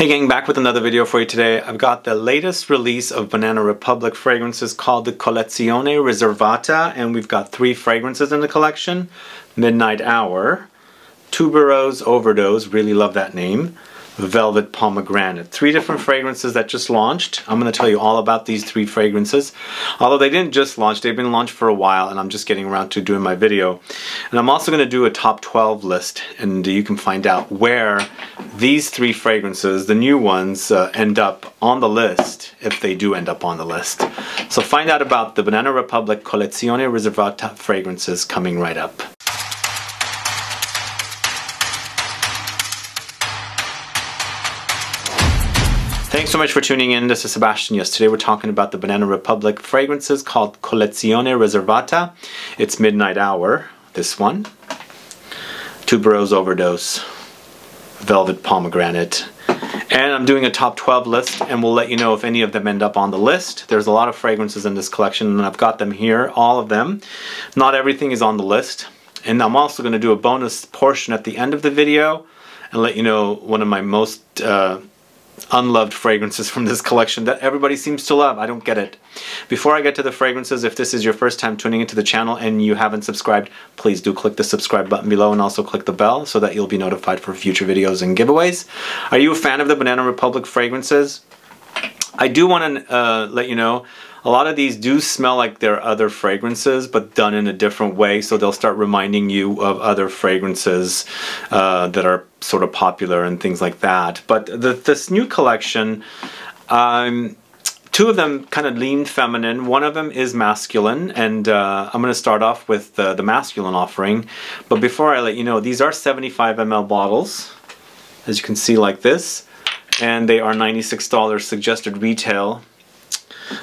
Hey gang, back with another video for you today. I've got the latest release of Banana Republic fragrances called the Collezione Riservata and we've got three fragrances in the collection. Midnight Hour, Tuberose Overdose, really love that name, Velvet Pomegranate. Three different fragrances that just launched. I'm going to tell you all about these three fragrances. Although they didn't just launch, they've been launched for a while and I'm just getting around to doing my video. And I'm also going to do a top 12 list and you can find out where these three fragrances, the new ones, uh, end up on the list if they do end up on the list. So find out about the Banana Republic Collezione Riservata fragrances coming right up. Thanks so much for tuning in. This is Sebastian. Yes, today we're talking about the Banana Republic fragrances called Collezione Riservata. It's Midnight Hour, this one. Tuberose Overdose, Velvet Pomegranate. And I'm doing a top 12 list and we'll let you know if any of them end up on the list. There's a lot of fragrances in this collection and I've got them here, all of them. Not everything is on the list. And I'm also going to do a bonus portion at the end of the video and let you know one of my most uh, unloved fragrances from this collection that everybody seems to love. I don't get it. Before I get to the fragrances, if this is your first time tuning into the channel and you haven't subscribed, please do click the subscribe button below and also click the bell so that you'll be notified for future videos and giveaways. Are you a fan of the Banana Republic fragrances? I do want to uh, let you know a lot of these do smell like their other fragrances, but done in a different way. So they'll start reminding you of other fragrances uh, that are sort of popular and things like that. But the, this new collection, um, two of them kind of lean feminine. One of them is masculine, and uh, I'm going to start off with the, the masculine offering. But before I let you know, these are 75 ml bottles, as you can see like this. And they are $96 suggested retail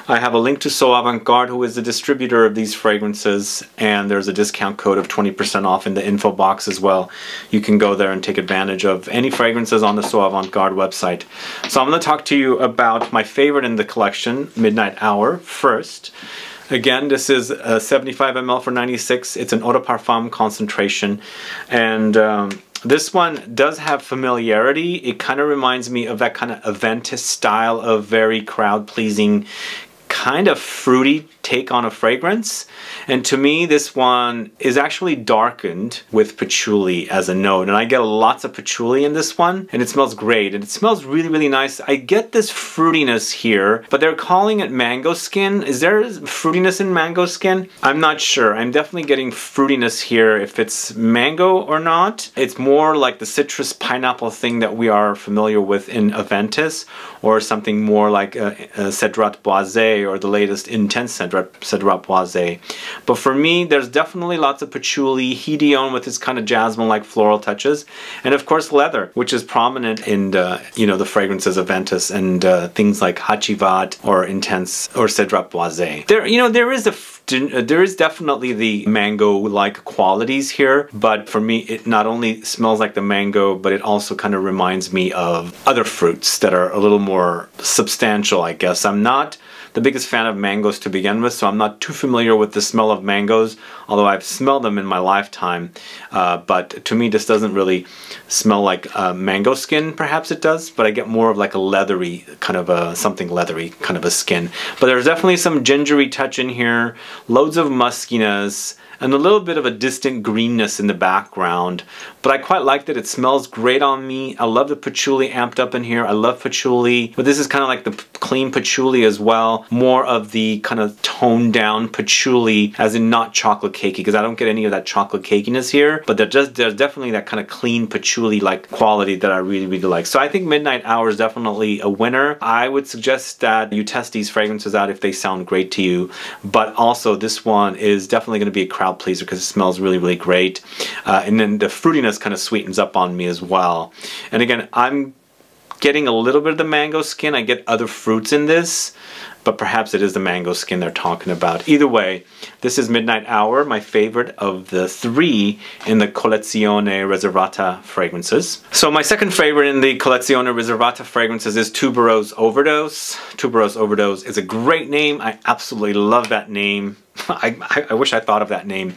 I have a link to So Avant Garde, who is the distributor of these fragrances, and there's a discount code of 20% off in the info box as well. You can go there and take advantage of any fragrances on the So Avant Garde website. So I'm going to talk to you about my favorite in the collection, Midnight Hour, first. Again, this is a 75 ml for 96. It's an eau de parfum concentration. And um, this one does have familiarity. It kind of reminds me of that kind of Aventus style of very crowd-pleasing, kind of fruity take on a fragrance. And to me, this one is actually darkened with patchouli as a note. And I get lots of patchouli in this one, and it smells great. And it smells really, really nice. I get this fruitiness here, but they're calling it mango skin. Is there fruitiness in mango skin? I'm not sure. I'm definitely getting fruitiness here if it's mango or not. It's more like the citrus pineapple thing that we are familiar with in Aventus, or something more like a, a Cedrat Boise or the latest Intense Cedrat But for me, there's definitely lots of patchouli, Hedione with its kind of jasmine-like floral touches, and of course leather, which is prominent in the, you know, the fragrances of Ventus and uh, things like Hacivat or Intense or Cedrat Boise. There, you know, there is a there is definitely the mango-like qualities here, but for me, it not only smells like the mango, but it also kind of reminds me of other fruits that are a little more substantial, I guess. I'm not the biggest fan of mangoes to begin with, so I'm not too familiar with the smell of mangoes, although I've smelled them in my lifetime. Uh, but to me, this doesn't really smell like uh, mango skin, perhaps it does, but I get more of like a leathery, kind of a something leathery kind of a skin. But there's definitely some gingery touch in here, loads of muskiness, and a little bit of a distant greenness in the background. But I quite like that it smells great on me. I love the patchouli amped up in here. I love patchouli, but this is kind of like the clean patchouli as well. More of the kind of toned down patchouli, as in not chocolate cakey, because I don't get any of that chocolate cakiness here, but there's, just, there's definitely that kind of clean patchouli-like quality that I really, really like. So I think Midnight Hour is definitely a winner. I would suggest that you test these fragrances out if they sound great to you, but also this one is definitely going to be a crowd crowd pleaser because it smells really, really great. Uh, and then the fruitiness kind of sweetens up on me as well. And again, I'm getting a little bit of the mango skin. I get other fruits in this, but perhaps it is the mango skin they're talking about. Either way, this is Midnight Hour, my favorite of the three in the Collezione Riservata fragrances. So my second favorite in the Collezione Riservata fragrances is Tuberose Overdose. Tuberose Overdose is a great name. I absolutely love that name. I, I, wish I thought of that name.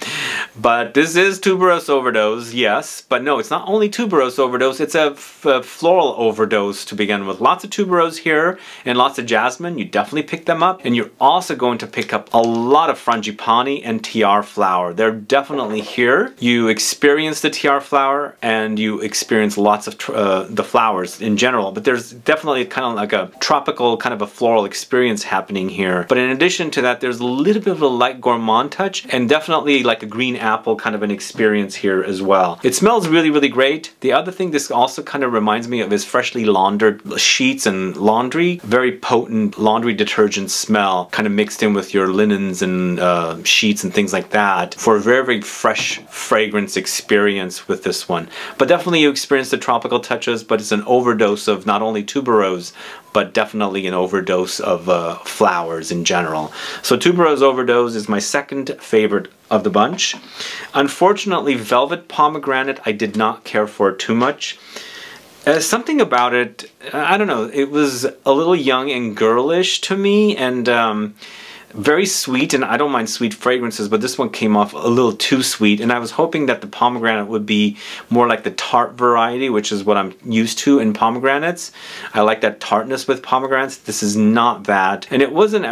But this is tuberose overdose, yes. But no, it's not only tuberose overdose, it's a, floral overdose to begin with. Lots of tuberose here and lots of jasmine. You definitely pick them up. And you're also going to pick up a lot of frangipani and tiare flower. They're definitely here. You experience the tiare flower and you experience lots of uh, the flowers in general. But there's definitely kind of like a tropical, kind of a floral experience happening here. But in addition to that, there's a little bit of a light gourmand touch and definitely like a green apple kind of an experience here as well. It smells really, really great. The other thing this also kind of reminds me of is freshly laundered sheets and laundry. Very potent laundry detergent smell kind of mixed in with your linens and uh, sheets and things like that for a very, very fresh fragrance experience with this one. But definitely you experience the tropical touches, but it's an overdose of not only tuberose, but definitely an overdose of uh, flowers in general. So tuberose overdose is my second favorite of the bunch. Unfortunately, velvet pomegranate I did not care for too much. Uh, something about it, I don't know, it was a little young and girlish to me and um, very sweet and I don't mind sweet fragrances but this one came off a little too sweet and I was hoping that the pomegranate would be more like the tart variety which is what I'm used to in pomegranates. I like that tartness with pomegranates. This is not that and it wasn't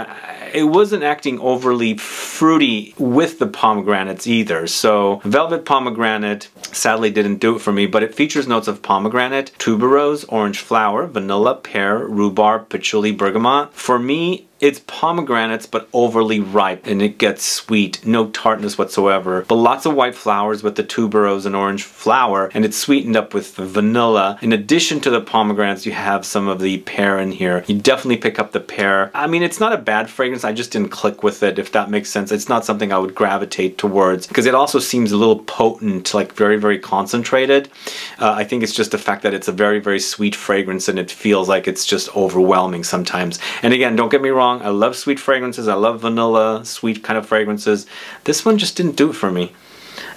it wasn't acting overly fruity with the pomegranates either so velvet pomegranate sadly didn't do it for me but it features notes of pomegranate, tuberose, orange flower, vanilla, pear, rhubarb, patchouli, bergamot. For me it's pomegranates but overly ripe and it gets sweet, no tartness whatsoever. But lots of white flowers with the tuberose and orange flower and it's sweetened up with vanilla. In addition to the pomegranates you have some of the pear in here. You definitely pick up the pear. I mean it's not a bad fragrance, I just didn't click with it if that makes sense. It's not something I would gravitate towards because it also seems a little potent, like very very concentrated. Uh, I think it's just the fact that it's a very very sweet fragrance and it feels like it's just overwhelming sometimes. And again don't get me wrong I love sweet fragrances. I love vanilla, sweet kind of fragrances. This one just didn't do it for me.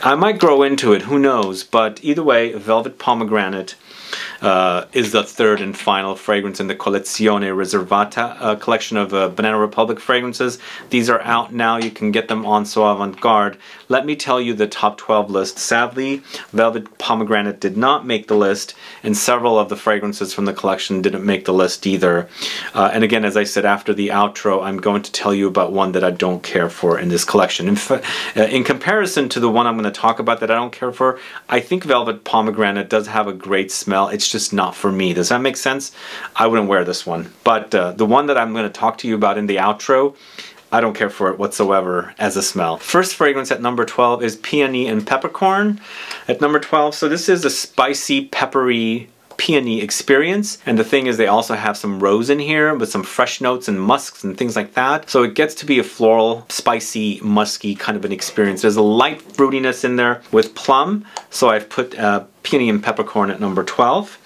I might grow into it, who knows, but either way, Velvet Pomegranate uh, is the third and final fragrance in the Collezione Riservata uh, collection of uh, Banana Republic fragrances. These are out now. You can get them on So Avant Garde. Let me tell you the top 12 list. Sadly, Velvet Pomegranate did not make the list, and several of the fragrances from the collection didn't make the list either. Uh, and again, as I said after the outro, I'm going to tell you about one that I don't care for in this collection. In, uh, in comparison to the one I'm going to talk about that I don't care for, I think Velvet Pomegranate does have a great smell. It's just not for me. Does that make sense? I wouldn't wear this one. But uh, the one that I'm going to talk to you about in the outro, I don't care for it whatsoever as a smell. First fragrance at number 12 is Peony and Peppercorn at number 12. So this is a spicy, peppery peony experience. And the thing is they also have some rose in here with some fresh notes and musks and things like that. So it gets to be a floral, spicy, musky kind of an experience. There's a light fruitiness in there with plum. So I've put uh, peony and peppercorn at number 12.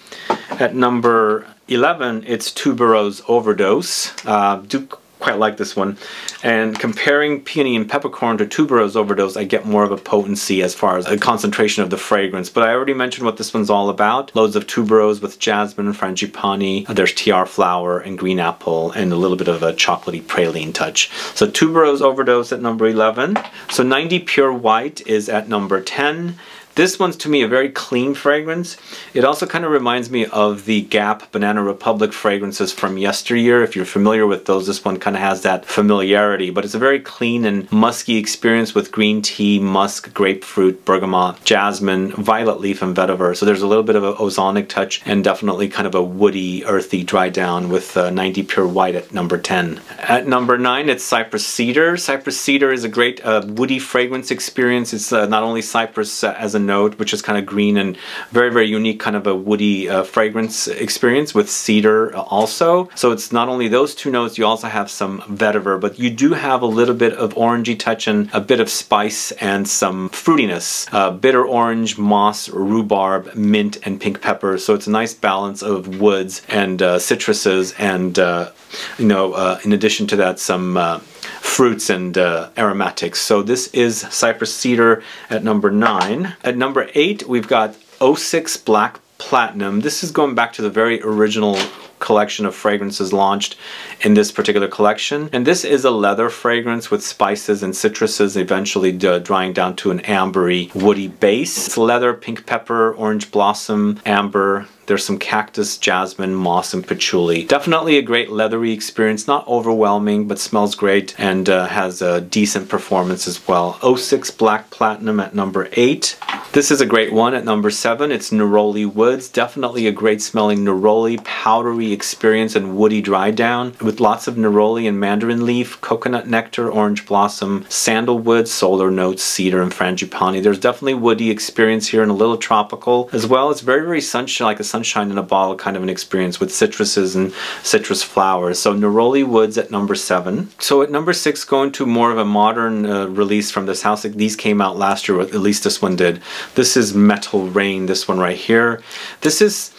At number 11, it's tuberose overdose. Uh, do quite like this one. And comparing peony and peppercorn to tuberose overdose, I get more of a potency as far as a concentration of the fragrance. But I already mentioned what this one's all about. Loads of tuberose with jasmine, frangipani, there's tiare flower and green apple, and a little bit of a chocolatey praline touch. So tuberose overdose at number 11. So 90 pure white is at number 10. This one's to me a very clean fragrance. It also kind of reminds me of the Gap Banana Republic fragrances from yesteryear. If you're familiar with those, this one kind of has that familiarity, but it's a very clean and musky experience with green tea, musk, grapefruit, bergamot, jasmine, violet leaf, and vetiver. So there's a little bit of an ozonic touch and definitely kind of a woody, earthy dry down with uh, 90 Pure White at number 10. At number 9, it's Cypress Cedar. Cypress Cedar is a great uh, woody fragrance experience. It's uh, not only cypress uh, as a note, which is kind of green and very, very unique kind of a woody uh, fragrance experience with cedar also. So it's not only those two notes, you also have some vetiver, but you do have a little bit of orangey touch and a bit of spice and some fruitiness. Uh, bitter orange, moss, rhubarb, mint, and pink pepper. So it's a nice balance of woods and uh, citruses and, uh, you know, uh, in addition to that, some uh, fruits and uh, aromatics. So this is Cypress Cedar at number 9. At number 8 we've got 06 Black Platinum. This is going back to the very original collection of fragrances launched in this particular collection. And this is a leather fragrance with spices and citruses eventually drying down to an ambery woody base. It's leather, pink pepper, orange blossom, amber, there's some cactus, jasmine, moss, and patchouli. Definitely a great leathery experience, not overwhelming, but smells great and uh, has a decent performance as well. 06 Black Platinum at number 8. This is a great one at number 7. It's Neroli Woods. Definitely a great smelling neroli, powdery experience and woody dry down with lots of neroli and mandarin leaf, coconut nectar, orange blossom, sandalwood, solar notes, cedar, and frangipani. There's definitely woody experience here and a little tropical as well. It's very, very sunshine, like a sunshine in a bottle kind of an experience with citruses and citrus flowers. So Neroli Woods at number seven. So at number six, going to more of a modern uh, release from this house. These came out last year, at least this one did. This is Metal Rain, this one right here. This is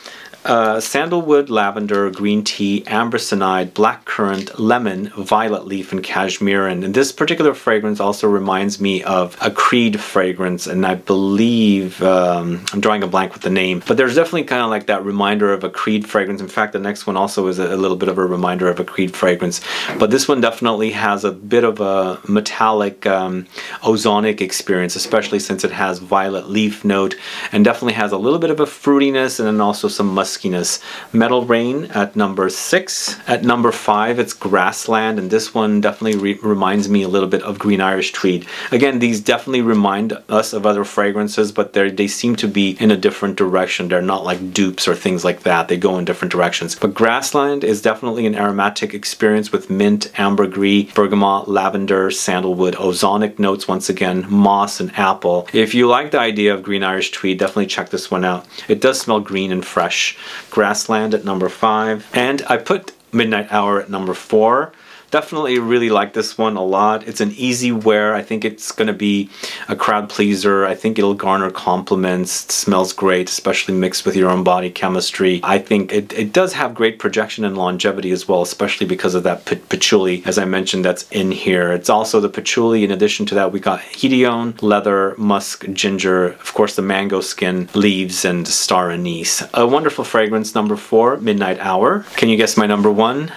uh, sandalwood, lavender, green tea, ambrocenide, black currant, lemon, violet leaf, and cashmere. And this particular fragrance also reminds me of a Creed fragrance, and I believe um, I'm drawing a blank with the name, but there's definitely kind of like that reminder of a Creed fragrance. In fact, the next one also is a, a little bit of a reminder of a Creed fragrance, but this one definitely has a bit of a metallic um, ozonic experience, especially since it has violet leaf note, and definitely has a little bit of a fruitiness and then also some musk muskiness. Metal Rain at number six. At number five, it's Grassland, and this one definitely re reminds me a little bit of Green Irish Tweed. Again, these definitely remind us of other fragrances, but they seem to be in a different direction. They're not like dupes or things like that. They go in different directions. But Grassland is definitely an aromatic experience with mint, ambergris, bergamot, lavender, sandalwood, ozonic notes once again, moss and apple. If you like the idea of Green Irish Tweed, definitely check this one out. It does smell green and fresh. Grassland at number five. And I put Midnight Hour at number four definitely really like this one a lot. It's an easy wear. I think it's going to be a crowd pleaser. I think it'll garner compliments. It smells great, especially mixed with your own body chemistry. I think it, it does have great projection and longevity as well, especially because of that patchouli, as I mentioned, that's in here. It's also the patchouli. In addition to that, we got hedione, leather, musk, ginger, of course, the mango skin, leaves, and star anise. A wonderful fragrance, number four, Midnight Hour. Can you guess my number one?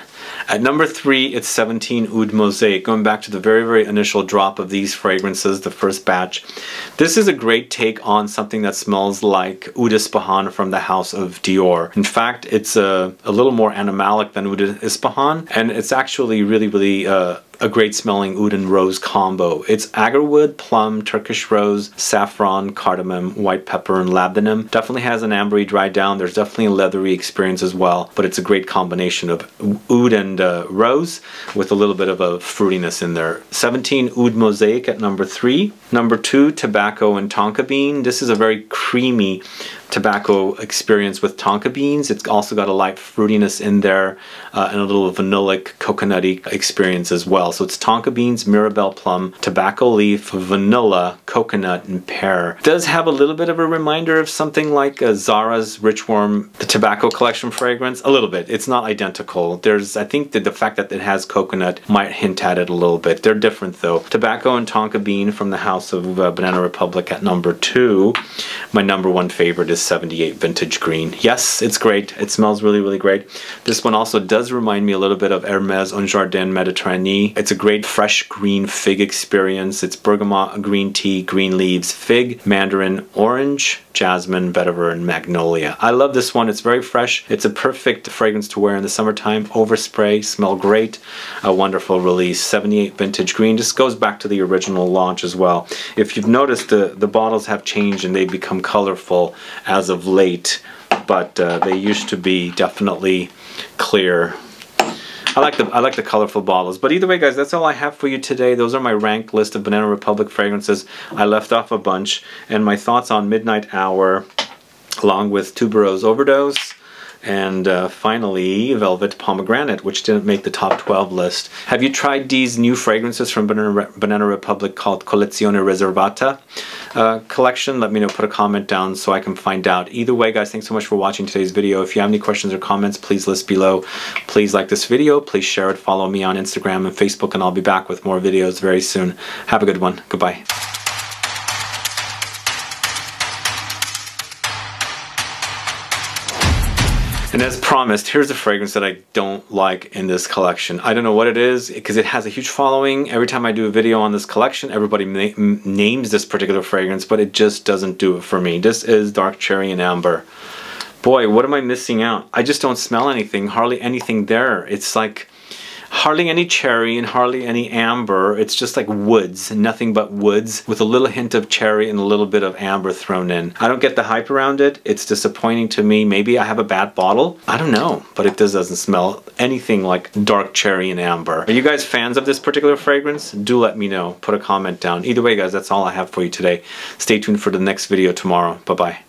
At number three, it's 17 Oud Mosaic, going back to the very, very initial drop of these fragrances, the first batch. This is a great take on something that smells like Oud Ispahan from the house of Dior. In fact, it's a, a little more animalic than Oud Ispahan, and it's actually really, really uh, a great smelling oud and rose combo. It's agarwood, plum, Turkish rose, saffron, cardamom, white pepper, and labdanum. Definitely has an ambery dry down. There's definitely a leathery experience as well, but it's a great combination of oud and uh, rose with a little bit of a fruitiness in there. 17 Oud Mosaic at number three. Number two, tobacco and tonka bean. This is a very creamy tobacco experience with tonka beans. It's also got a light fruitiness in there uh, and a little vanillic coconutty experience as well. So it's tonka beans, mirabelle plum, tobacco leaf, vanilla, coconut, and pear. It does have a little bit of a reminder of something like a Zara's Rich Warm, the tobacco collection fragrance. A little bit. It's not identical. There's, I think that the fact that it has coconut might hint at it a little bit. They're different though. Tobacco and tonka bean from the house of uh, Banana Republic at number two. My number one favorite is is 78 Vintage Green. Yes, it's great. It smells really, really great. This one also does remind me a little bit of Hermes Un Jardin Mediterranee. It's a great fresh green fig experience. It's bergamot, green tea, green leaves, fig, mandarin, orange, jasmine, vetiver, and magnolia. I love this one. It's very fresh. It's a perfect fragrance to wear in the summertime. Overspray, smell great. A wonderful release. 78 Vintage Green. This goes back to the original launch as well. If you've noticed, the, the bottles have changed and they've become colorful as of late, but uh, they used to be definitely clear. I like the I like the colorful bottles. But either way, guys, that's all I have for you today. Those are my ranked list of Banana Republic fragrances. I left off a bunch, and my thoughts on Midnight Hour, along with Tuberose Overdose, and uh, finally, Velvet Pomegranate, which didn't make the top 12 list. Have you tried these new fragrances from Banana, Republic called Collezione Riservata uh, collection? Let me know, put a comment down so I can find out. Either way, guys, thanks so much for watching today's video. If you have any questions or comments, please list below. Please like this video, please share it, follow me on Instagram and Facebook, and I'll be back with more videos very soon. Have a good one. Goodbye. And as promised, here's a fragrance that I don't like in this collection. I don't know what it is because it has a huge following. Every time I do a video on this collection, everybody names this particular fragrance, but it just doesn't do it for me. This is Dark Cherry and Amber. Boy, what am I missing out? I just don't smell anything, hardly anything there. It's like hardly any cherry and hardly any amber. It's just like woods, nothing but woods with a little hint of cherry and a little bit of amber thrown in. I don't get the hype around it. It's disappointing to me. Maybe I have a bad bottle. I don't know, but it just doesn't smell anything like dark cherry and amber. Are you guys fans of this particular fragrance? Do let me know. Put a comment down. Either way, guys, that's all I have for you today. Stay tuned for the next video tomorrow. Bye-bye.